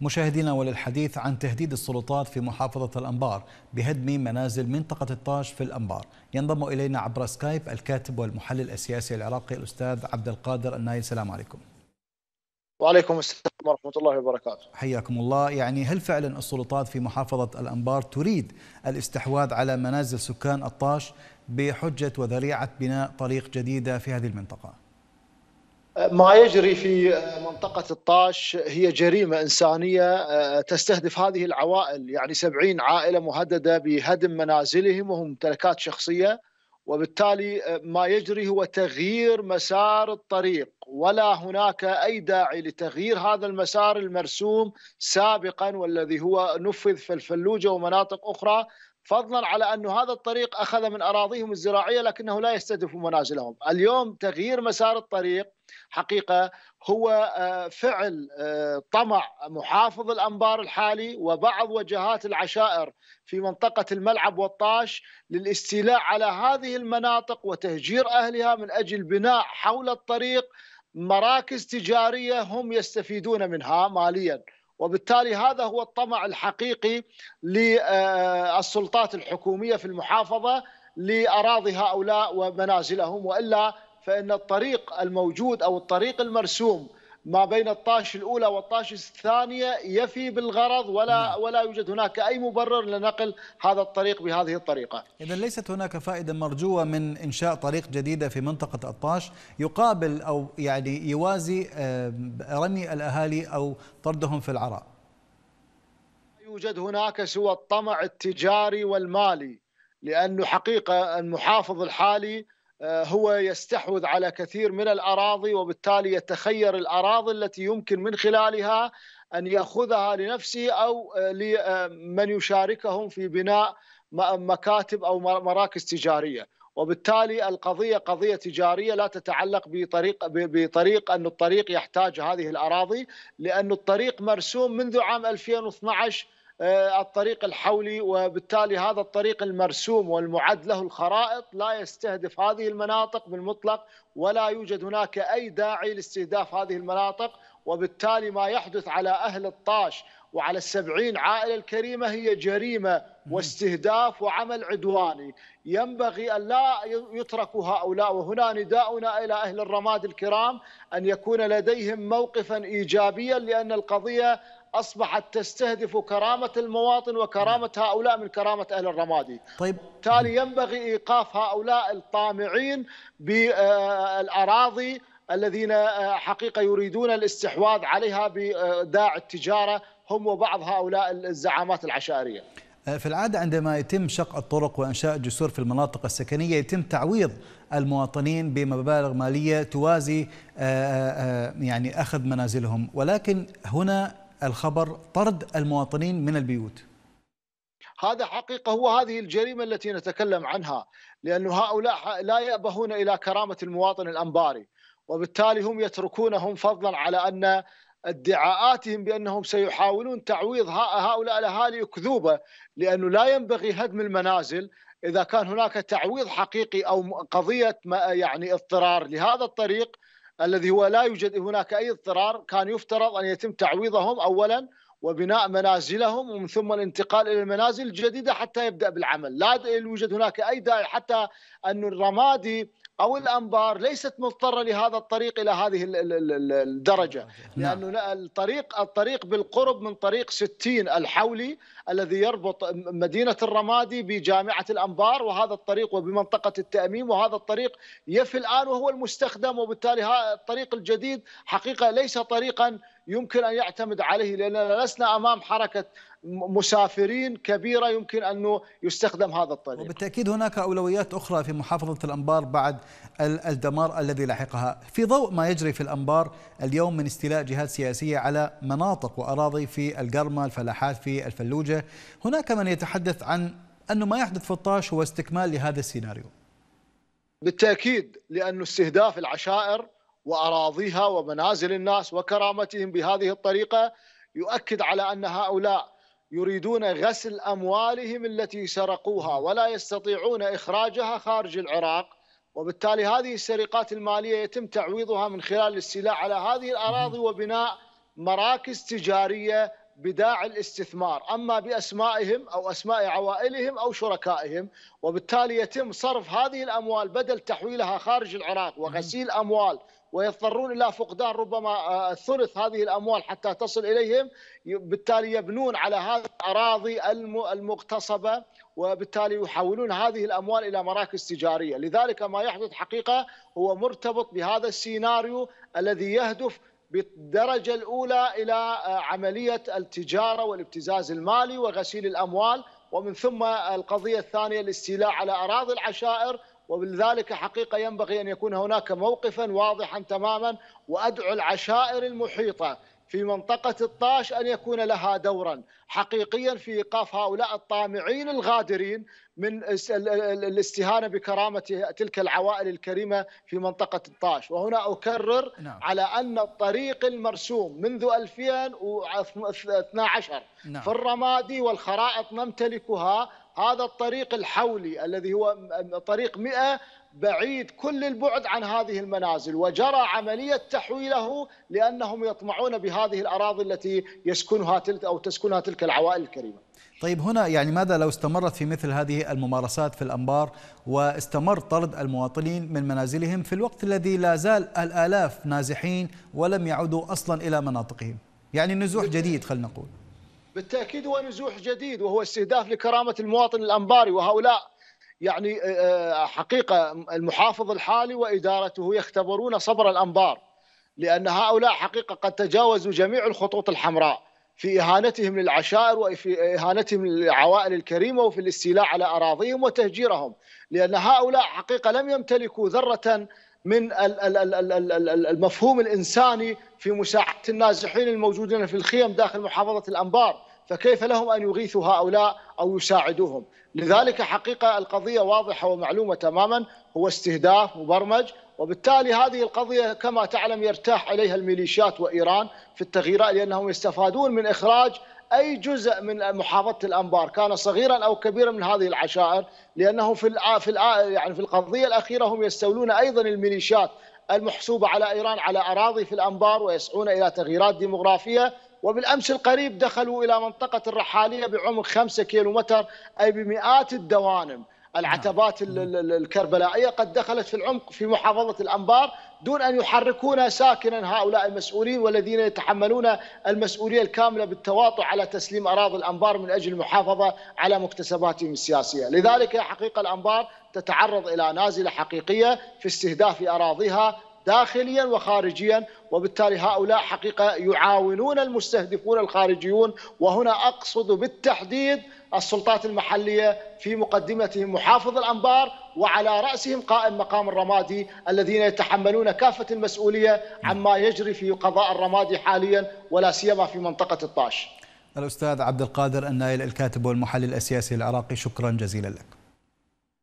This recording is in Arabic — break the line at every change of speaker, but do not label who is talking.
مشاهدينا وللحديث عن تهديد السلطات في محافظة الأنبار بهدم منازل منطقة الطاش في الأنبار. ينضم إلينا عبر سكايب الكاتب والمحلل السياسي العراقي الأستاذ عبد القادر النايل. السلام عليكم.
وعليكم السلام ورحمة الله وبركاته.
حياكم الله. يعني هل فعلا السلطات في محافظة الأنبار تريد الاستحواذ على منازل سكان الطاش بحجة وذريعة بناء طريق جديدة في هذه المنطقة؟
ما يجري في منطقة الطاش هي جريمة إنسانية تستهدف هذه العوائل. يعني سبعين عائلة مهددة بهدم منازلهم وهم ممتلكات شخصية وبالتالي ما يجري هو تغيير مسار الطريق. ولا هناك أي داعي لتغيير هذا المسار المرسوم سابقا والذي هو نفذ في الفلوجة ومناطق أخرى. فضلا على أن هذا الطريق أخذ من أراضيهم الزراعية لكنه لا يستهدف منازلهم. اليوم تغيير مسار الطريق حقيقة هو فعل طمع محافظ الأنبار الحالي وبعض وجهات العشائر في منطقة الملعب والطاش للاستيلاء على هذه المناطق وتهجير أهلها من أجل بناء حول الطريق مراكز تجارية هم يستفيدون منها مالياً. وبالتالي هذا هو الطمع الحقيقي للسلطات الحكومية في المحافظة لأراضي هؤلاء ومنازلهم وإلا فإن الطريق الموجود أو الطريق المرسوم ما بين الطاش الأولى والطاش الثانية يفي بالغرض ولا نعم. ولا يوجد هناك أي مبرر لنقل هذا الطريق بهذه الطريقة.
اذا ليست هناك فائدة مرجوة من إنشاء طريق جديدة في منطقة الطاش يقابل أو يعني يوازي رمي الأهالي أو طردهم في العراء.
يوجد هناك سوى الطمع التجاري والمالي لأنه حقيقة المحافظ الحالي هو يستحوذ على كثير من الأراضي وبالتالي يتخير الأراضي التي يمكن من خلالها أن يأخذها لنفسه أو لمن يشاركهم في بناء مكاتب أو مراكز تجارية. وبالتالي القضية قضية تجارية لا تتعلق بطريق بطريق أن الطريق يحتاج هذه الأراضي لأن الطريق مرسوم منذ عام 2012 الطريق الحولي وبالتالي هذا الطريق المرسوم والمعد له الخرائط لا يستهدف هذه المناطق بالمطلق ولا يوجد هناك أي داعي لاستهداف هذه المناطق وبالتالي ما يحدث على أهل الطاش وعلى السبعين عائلة الكريمة هي جريمة واستهداف وعمل عدواني. ينبغي أن لا يتركوا هؤلاء وهنا نداؤنا إلى أهل الرماد الكرام أن يكون لديهم موقفا إيجابيا لأن القضية أصبحت تستهدف كرامة المواطن وكرامة هؤلاء من كرامة أهل الرمادي.
طيب
بالتالي ينبغي إيقاف هؤلاء الطامعين بالأراضي الذين حقيقة يريدون الاستحواذ عليها بداعي التجارة هم وبعض هؤلاء الزعامات العشائرية.
في العادة عندما يتم شق الطرق وإنشاء جسور في المناطق السكنية يتم تعويض المواطنين بمبالغ مالية توازي يعني أخذ منازلهم ولكن هنا الخبر طرد المواطنين من البيوت.
هذا حقيقة هو هذه الجريمة التي نتكلم عنها لأن هؤلاء لا يأبهون إلى كرامة المواطن الأنباري وبالتالي هم يتركونهم فضلا على أن ادعاءاتهم بأنهم سيحاولون تعويض هؤلاء الأهالي أكذوبة لأنه لا ينبغي هدم المنازل إذا كان هناك تعويض حقيقي أو قضية يعني اضطرار. لهذا الطريق الذي هو لا يوجد هناك أي اضطرار كان يفترض أن يتم تعويضهم اولا وبناء منازلهم ومن ثم الانتقال إلى المنازل الجديدة حتى يبدأ بالعمل، لا يوجد هناك أي داعي حتى أن الرمادي أو الانبار ليست مضطرة لهذا الطريق إلى هذه الدرجة. لأنه الطريق الطريق بالقرب من طريق 60 الحولي الذي يربط مدينة الرمادي بجامعة الانبار وهذا الطريق وبمنطقة التأميم وهذا الطريق يفي الآن وهو المستخدم وبالتالي هذا الطريق الجديد حقيقة ليس طريقا يمكن أن يعتمد عليه لاننا لسنا أمام حركة مسافرين كبيرة يمكن أنه يستخدم هذا الطريق.
وبالتأكيد هناك أولويات أخرى في محافظة الأنبار بعد الدمار الذي لحقها، في ضوء ما يجري في الأنبار اليوم من استيلاء جهات سياسية على مناطق وأراضي في القرمة، الفلاحات في الفلوجة، هناك من يتحدث عن انه ما يحدث في الطاش هو استكمال لهذا السيناريو.
بالتأكيد لأنه استهداف العشائر وأراضيها ومنازل الناس وكرامتهم بهذه الطريقة يؤكد على أن هؤلاء يريدون غسل أموالهم التي سرقوها ولا يستطيعون إخراجها خارج العراق. وبالتالي هذه السرقات المالية يتم تعويضها من خلال الاستيلاء على هذه الأراضي وبناء مراكز تجارية بداعي الاستثمار أما بأسمائهم أو أسماء عوائلهم أو شركائهم. وبالتالي يتم صرف هذه الأموال بدل تحويلها خارج العراق وغسيل أموال ويضطرون إلى فقدان ربما آه، ثلث هذه الأموال حتى تصل إليهم بالتالي يبنون على هذه الأراضي المغتصبة وبالتالي يحولون هذه الأموال إلى مراكز تجارية، لذلك ما يحدث حقيقة هو مرتبط بهذا السيناريو الذي يهدف بالدرجة الأولى إلى آه، عملية التجارة والابتزاز المالي وغسيل الأموال ومن ثم القضية الثانية الاستيلاء على أراضي العشائر وبذلك حقيقة ينبغي أن يكون هناك موقفا واضحا تماما وأدعو العشائر المحيطة في منطقة الطاش أن يكون لها دورا حقيقيا في إيقاف هؤلاء الطامعين الغادرين من الاستهانة بكرامة تلك العوائل الكريمة في منطقة الطاش وهنا أكرر نعم. على أن الطريق المرسوم منذ 2012 نعم. في الرمادي والخرائط نمتلكها هذا الطريق الحولي الذي هو طريق 100 بعيد كل البعد عن هذه المنازل وجرى عملية تحويله لأنهم يطمعون بهذه الأراضي التي يسكنها تلك أو تسكنها تلك العوائل الكريمة.
طيب هنا يعني ماذا لو استمرت في مثل هذه الممارسات في الأنبار واستمر طرد المواطنين من منازلهم في الوقت الذي لا زال الآلاف نازحين ولم يعودوا أصلا إلى مناطقهم؟ يعني نزوح جديد خلينا نقول.
بالتأكيد هو نزوح جديد وهو استهداف لكرامة المواطن الأنباري وهؤلاء يعني آه، آه، حقيقة المحافظ الحالي وإدارته يختبرون صبر الأنبار لأن هؤلاء حقيقة قد تجاوزوا جميع الخطوط الحمراء في إهانتهم للعشائر وفي إهانتهم للعوائل الكريمة وفي الاستيلاء على أراضيهم وتهجيرهم لأن هؤلاء حقيقة لم يمتلكوا ذرة من المفهوم الإنساني في مساعدة النازحين الموجودين في الخيم داخل محافظة الأنبار. فكيف لهم أن يغيثوا هؤلاء أو يساعدوهم؟ لذلك حقيقة القضية واضحة ومعلومة تماما هو استهداف مبرمج وبالتالي هذه القضية كما تعلم يرتاح عليها الميليشيات وإيران في التغييرات لأنهم يستفادون من إخراج أي جزء من محافظة الأنبار كان صغيرا أو كبيرا من هذه العشائر لأنه في في يعني في القضية الأخيرة هم يستولون أيضا الميليشيات المحسوبة على إيران على أراضي في الأنبار ويسعون إلى تغييرات ديمغرافيه وبالأمس القريب دخلوا إلى منطقة الرحالية بعمق خمسة كيلو متر أي بمئات الدوانم العتبات نعم. الكربلائية قد دخلت في العمق في محافظة الأنبار دون أن يحركون ساكنا هؤلاء المسؤولين والذين يتحملون المسؤولية الكاملة بالتواطؤ على تسليم أراضي الأنبار من أجل المحافظة على مكتسباتهم السياسية لذلك حقيقة الأنبار تتعرض إلى نازلة حقيقية في استهداف أراضيها داخليا وخارجيا وبالتالي هؤلاء حقيقة يعاونون المستهدفون الخارجيون. وهنا أقصد بالتحديد السلطات المحلية في مقدمتهم محافظ الأنبار وعلى رأسهم قائم مقام الرمادي الذين يتحملون كافة المسؤولية عما يجري في قضاء الرمادي حاليا ولا سيما في منطقة الطاش.
الأستاذ عبد القادر النايل الكاتب والمحلل السياسي العراقي شكرا جزيلا لك.